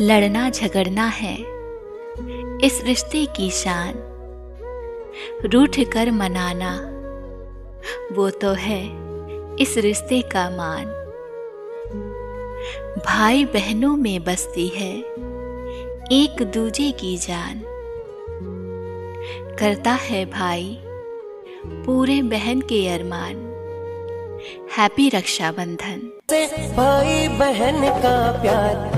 लड़ना झगड़ना है। इस रिश्ते की शान, रूठ कर मनाना, वो तो है इस रिश्ते का मान। भाई बहनों में बसती है एक दूजे की जान। करता है भाई पूरे बहन के अरमान। हैप्पी रक्षाबंधन। भाई बहन का प्यार